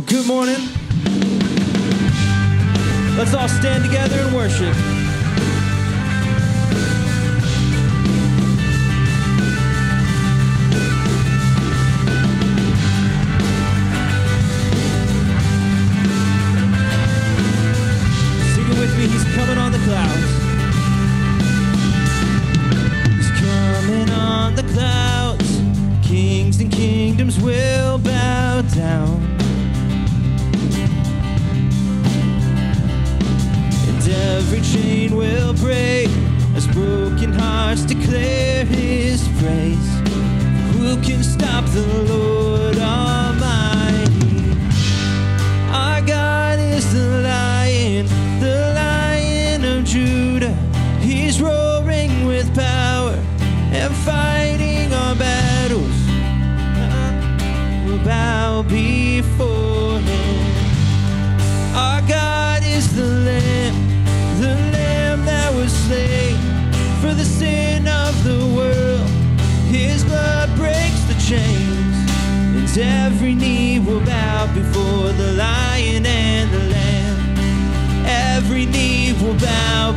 Well, good morning. Let's all stand together and worship.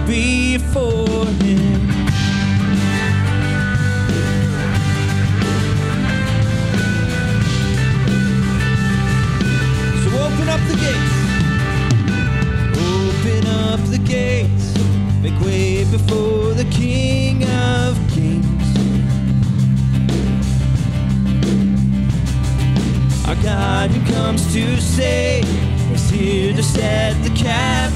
before him. So open up the gates, open up the gates, make way before the King of Kings. Our God who comes to save is here to set the captive.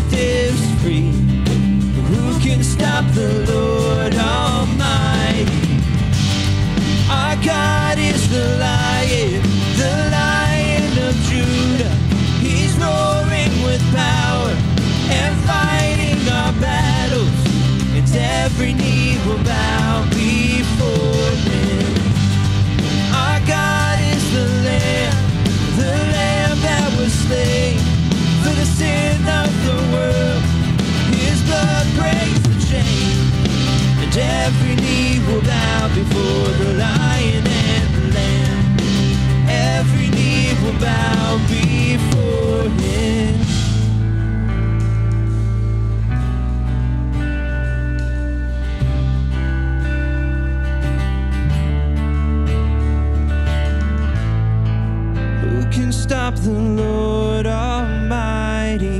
can stop the Lord Almighty?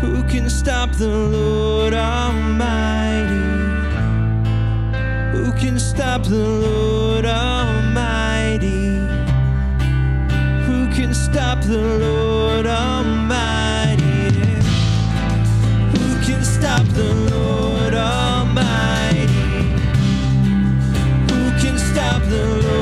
Who can stop the Lord Almighty? Who can stop the Lord Almighty? Who can stop the Lord Almighty? Who can stop the Lord Almighty? Who can stop the Lord?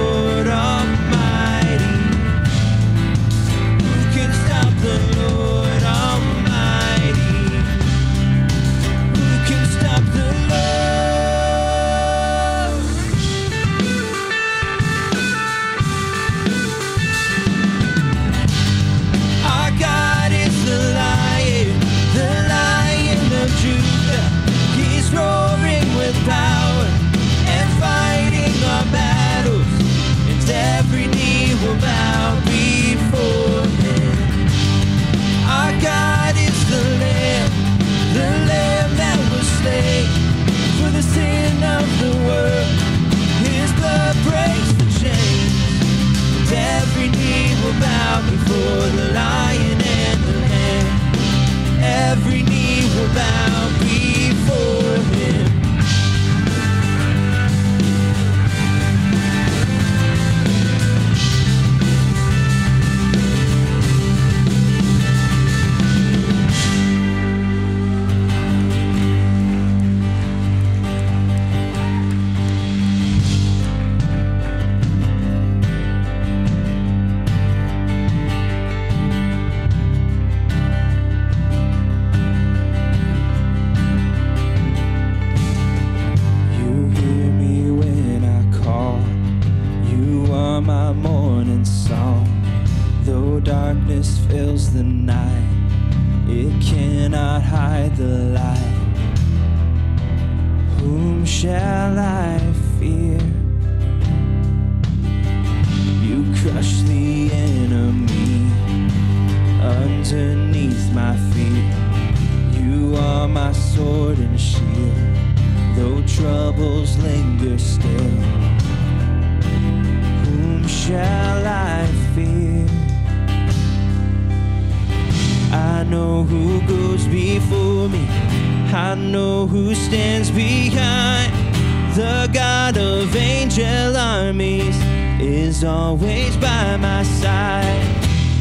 is always by my side.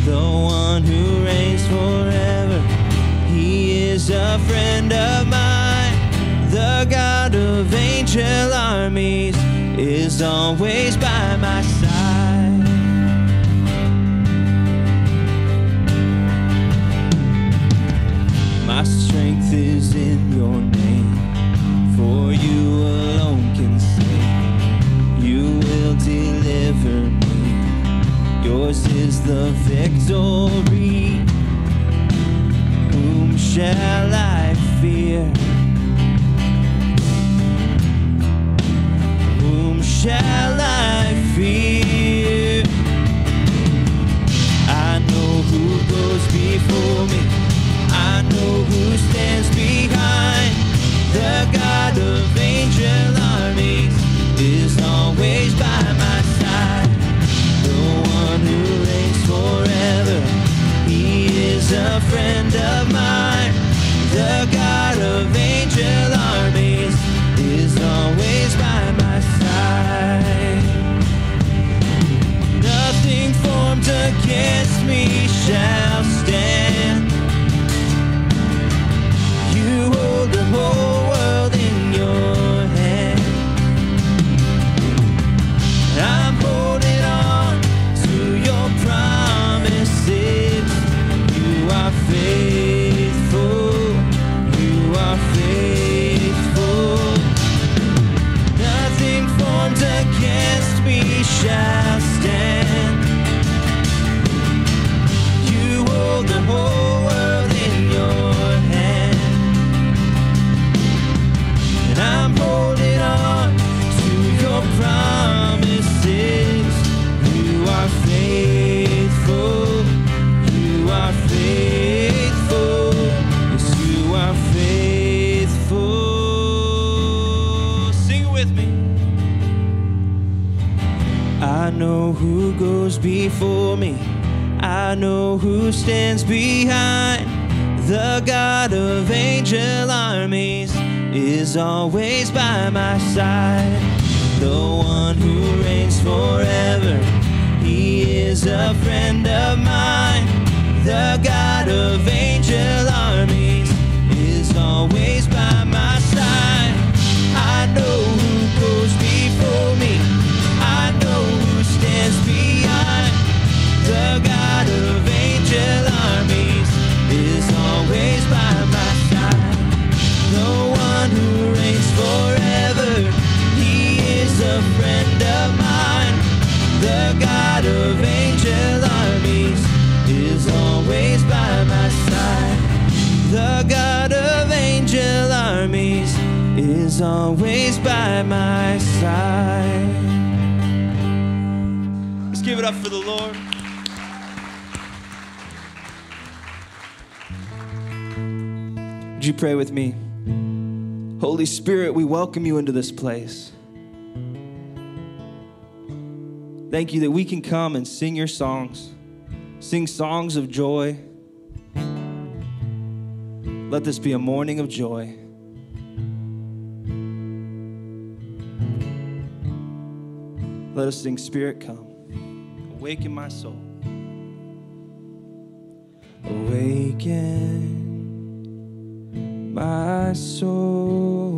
The one who reigns forever, he is a friend of mine. The God of angel armies is always Is the victory. Whom shall I fear? Whom shall I fear? I know who goes before me. I know who stands behind. The is always by my side. The one who reigns forever, he is a friend of mine. The God. pray with me? Holy Spirit, we welcome you into this place. Thank you that we can come and sing your songs, sing songs of joy. Let this be a morning of joy. Let us sing, Spirit, come. Awaken my soul. Awaken my soul.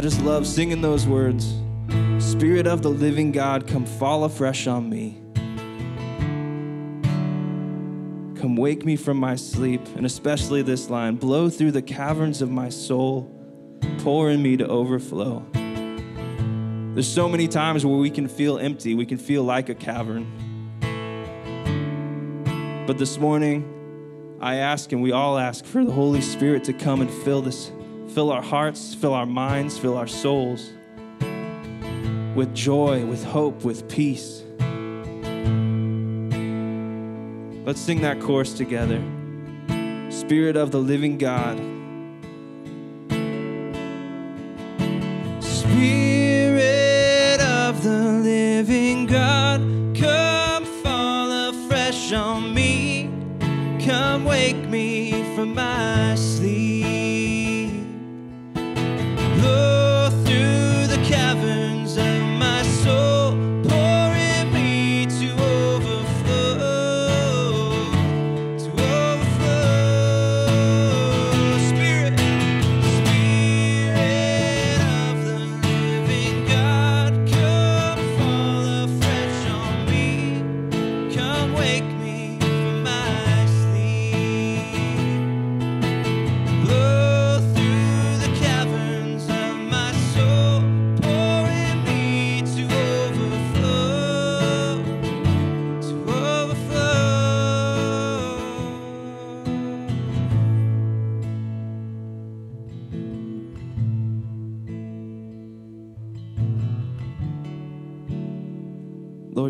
I just love singing those words. Spirit of the living God, come fall afresh on me. Come wake me from my sleep, and especially this line blow through the caverns of my soul, pour in me to overflow. There's so many times where we can feel empty, we can feel like a cavern. But this morning, I ask and we all ask for the Holy Spirit to come and fill this, fill our hearts, fill our minds, fill our souls with joy, with hope, with peace. Let's sing that chorus together. Spirit of the living God.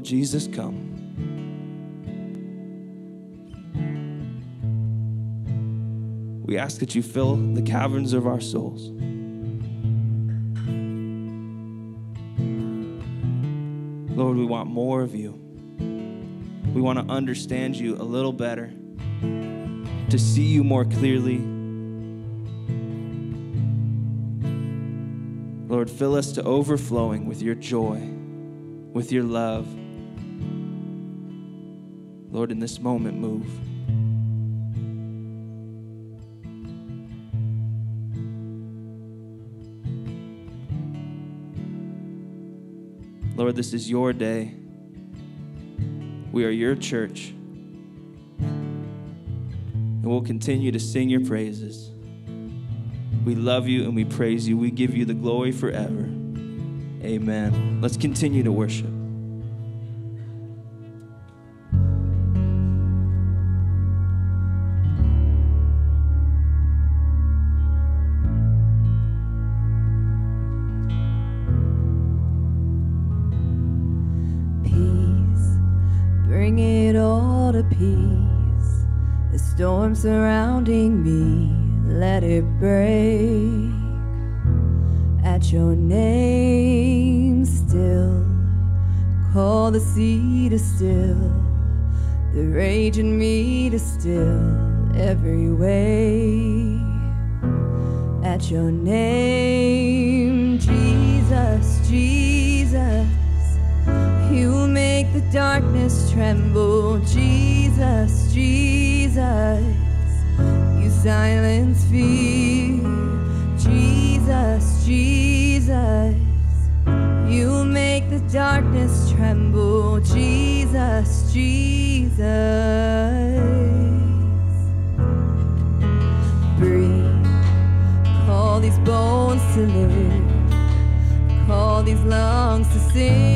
Lord Jesus, come. We ask that you fill the caverns of our souls. Lord, we want more of you. We want to understand you a little better, to see you more clearly. Lord, fill us to overflowing with your joy, with your love. Lord, in this moment, move. Lord, this is your day. We are your church. And we'll continue to sing your praises. We love you and we praise you. We give you the glory forever. Amen. Let's continue to worship. At your name, Jesus, Jesus. You make the darkness tremble, Jesus, Jesus. You silence fear, Jesus, Jesus. You make the darkness tremble, Jesus, Jesus. Lungs to sing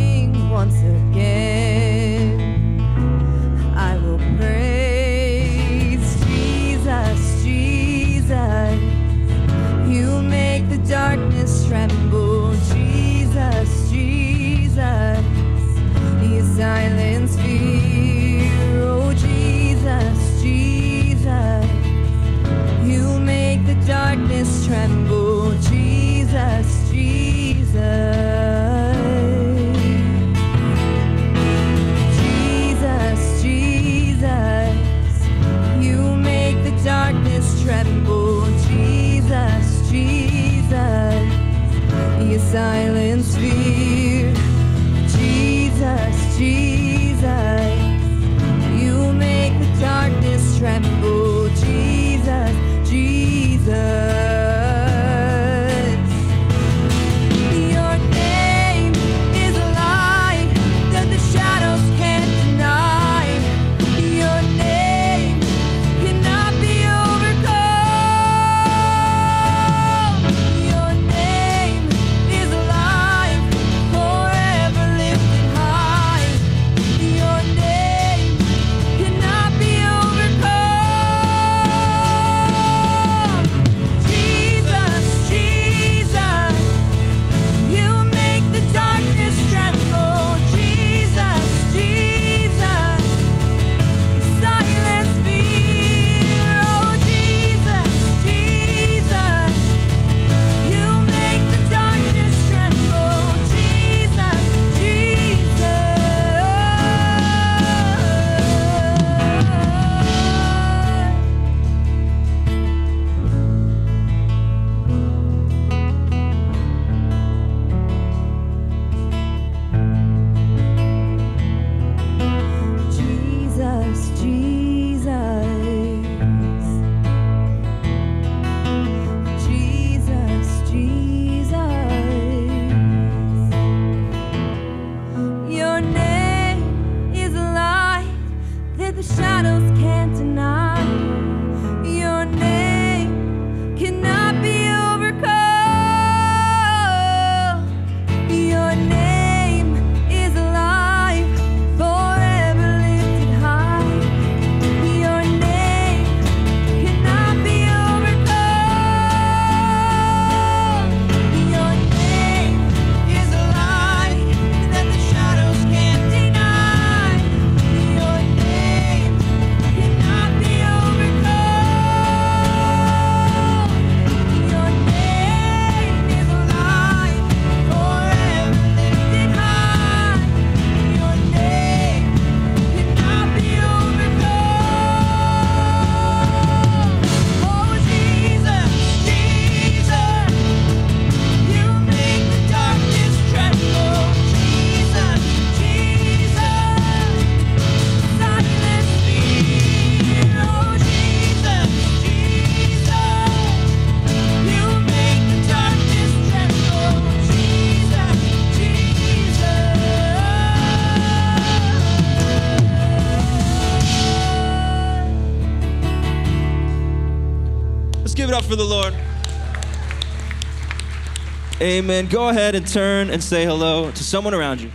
Amen. Go ahead and turn and say hello to someone around you.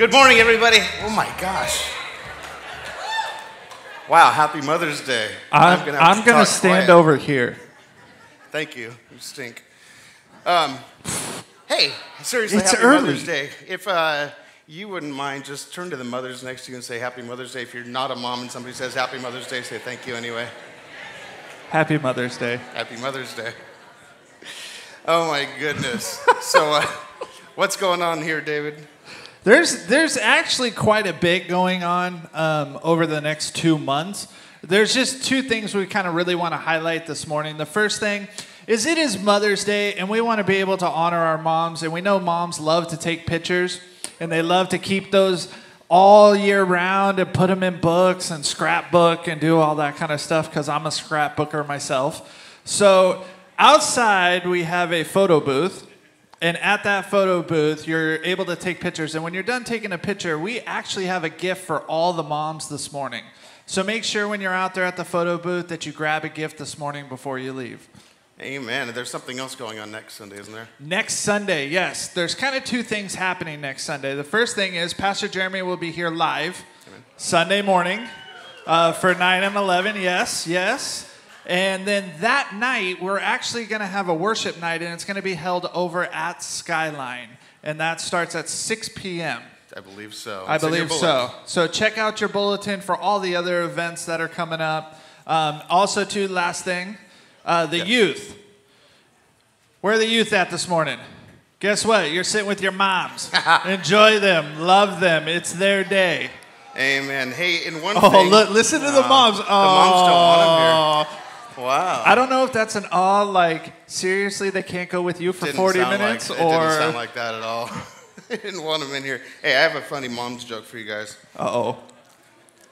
Good morning, everybody. Oh my gosh. Wow, happy Mother's Day. I'm, gonna I'm have gonna stand quiet. over here. Thank you. You stink. Um, hey, seriously, It's happy early. Mother's Day. If uh, you wouldn't mind, just turn to the mothers next to you and say Happy Mother's Day. If you're not a mom and somebody says Happy Mother's Day, say thank you anyway. Happy Mother's Day. Happy Mother's Day. Oh my goodness. so, uh, what's going on here, David? There's there's actually quite a bit going on um, over the next two months. There's just two things we kind of really want to highlight this morning. The first thing is it is Mother's Day, and we want to be able to honor our moms. And we know moms love to take pictures, and they love to keep those all year round and put them in books and scrapbook and do all that kind of stuff. Because I'm a scrapbooker myself. So outside we have a photo booth. And at that photo booth, you're able to take pictures. And when you're done taking a picture, we actually have a gift for all the moms this morning. So make sure when you're out there at the photo booth that you grab a gift this morning before you leave. Amen. There's something else going on next Sunday, isn't there? Next Sunday, yes, there's kind of two things happening next Sunday. The first thing is Pastor Jeremy will be here live Sunday morning uh, for 9 and 11. Yes, yes. And then that night, we're actually going to have a worship night, and it's going to be held over at Skyline. And that starts at 6 p.m. I believe so. I It's believe so. So check out your bulletin for all the other events that are coming up. Um, also, too, last thing, uh, the Yes. youth. Where are the youth at this morning? Guess what? You're sitting with your moms. Enjoy them, love them. It's their day. Amen. Hey, in one Oh, thing, look, listen to the Uh, moms. The moms don't want Oh. them here. Wow. I don't know if that's an awe, like, seriously, they can't go with you for Didn't 40 minutes? like, or. It didn't sound like that at all. I didn't want them in here. Hey, I have a funny mom's joke for you guys. Uh oh.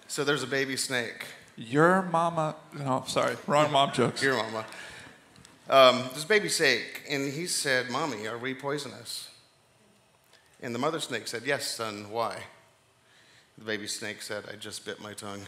So there's a baby snake. Your mama. No, sorry. Wrong mom jokes. Your mama. Um, there's a baby snake, and he said, Mommy, are we poisonous? And the mother snake said, Yes, son, why? The baby snake said, I just bit my tongue.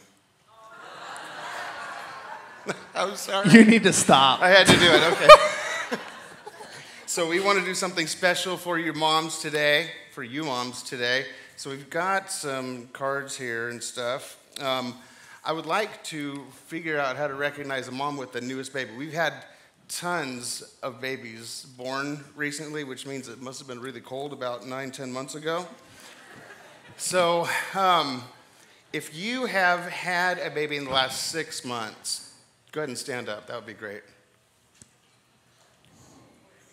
I'm sorry. You need to stop. I had to do it, okay. so we want to do something special for your moms today, for you moms today. So we've got some cards here and stuff. Um, I would like to figure out how to recognize a mom with the newest baby. We've had tons of babies born recently, which means it must have been really cold about nine, ten months ago. So, um, if you have had a baby in the last six months, go ahead and stand up. That would be great.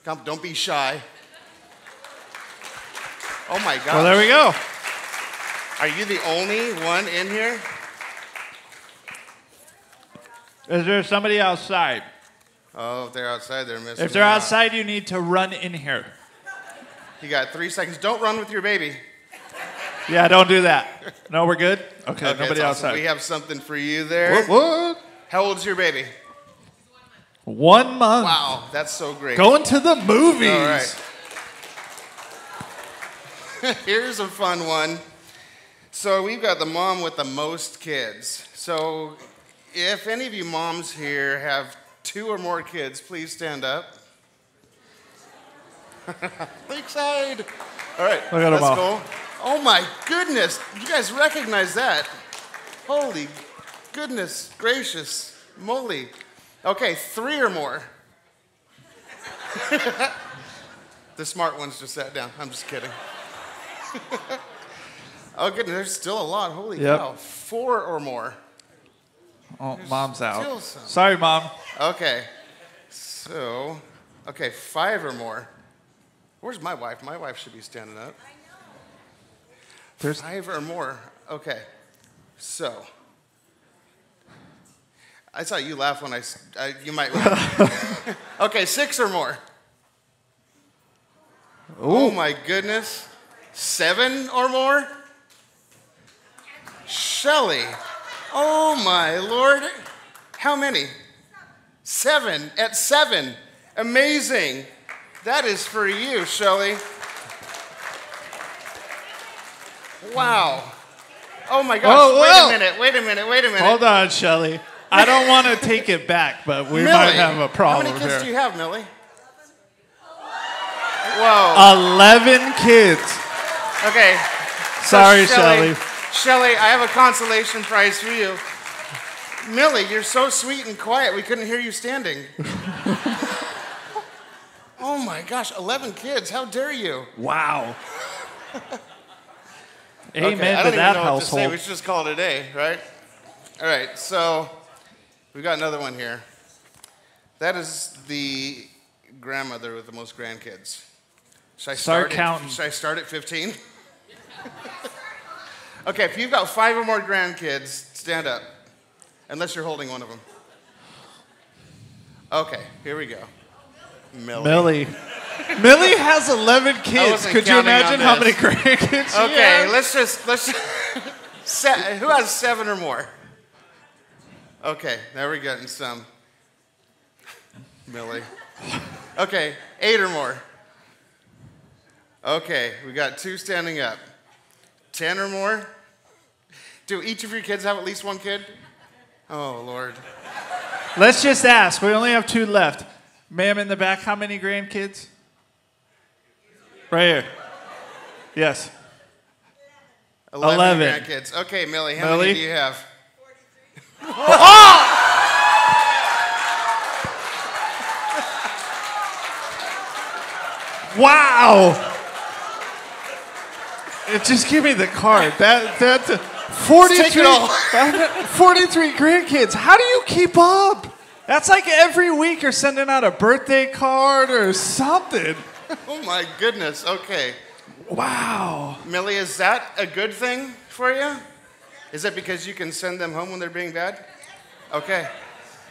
Come, don't be shy. Oh my God. Well, there we go. Are you the only one in here? Is there somebody outside? Oh, if they're outside, they're missing. If they're out. outside, you need to run in here. you got three seconds. Don't run with your baby. Yeah, don't do that. No, we're good? Okay, Okay, nobody awesome. outside. We have something for you there. what, what? How old's your baby? One month. Wow, that's so great. Going to the movies. All right. Here's a fun one. So we've got the mom with the most kids. So if any of you moms here have two or more kids, please stand up. Lakeside. All right, Look at 'em let's go. Oh my goodness, you guys recognize that? Holy goodness gracious moly. Okay, three or more. The smart ones just sat down. I'm just kidding. oh, goodness, there's still a lot. Holy Yep. cow. Four or more. Oh, mom's out. some. Sorry, mom. Okay. So, okay, five or more. Where's my wife? My wife should be standing up. There's Five or more. Okay. So, I saw you laugh when I you might. okay, six or more. Oh my goodness. Seven or more? Shelly. Oh my lord. How many? Seven. At seven. Amazing. That is for you, Shelly. Wow. Oh my gosh. Whoa, wait a minute. Wait a minute. Wait a minute. Hold on, Shelly. I don't want to take it back, but we Millie, might have a problem How many kids here. do you have, Millie? Whoa. 11 kids. Okay. Sorry, Shelley. Shelly. Shelly, I have a consolation prize for you. Millie, you're so sweet and quiet, we couldn't hear you standing. oh my gosh, 11 kids, how dare you? Wow. Amen I to don't that even know what to say. household. We should just call it a day, right? All right, so we got another one here. That is the grandmother with the most grandkids. Should I Start start, at- counting. should I start at 15? okay, if you've got five or more grandkids, stand up. Unless you're holding one of them. Okay, here we go. Millie. Millie. Millie has 11 kids. Could you imagine how many this. grandkids she Okay, has? let's just let's. Se- who has seven or more? Okay, now we're getting some. Millie. Okay, eight or more. Okay, we got two standing up. Ten or more. Do each of your kids have at least one kid? Oh Lord. Let's just ask. We only have two left. Ma'am in the back, how many grandkids? Right here. Yes. 11, 11. grandkids. Okay, Millie, how Millie? many do you have? Wow. It, just give me the card. That that's a 43, Take it all. 43 grandkids. How do you keep up? That's like every week you're sending out a birthday card or something. Oh my goodness. Okay. Wow. Millie, is that a good thing for you? Is that because you can send them home when they're being bad? Okay,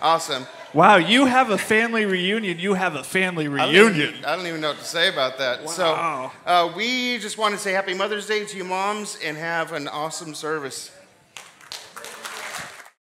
awesome. Wow, you have a family reunion. You have a family I don't reunion. even- I don't even know what to say about that. Wow. So, uh, we just want to say Happy Mother's Day to you moms and have an awesome service.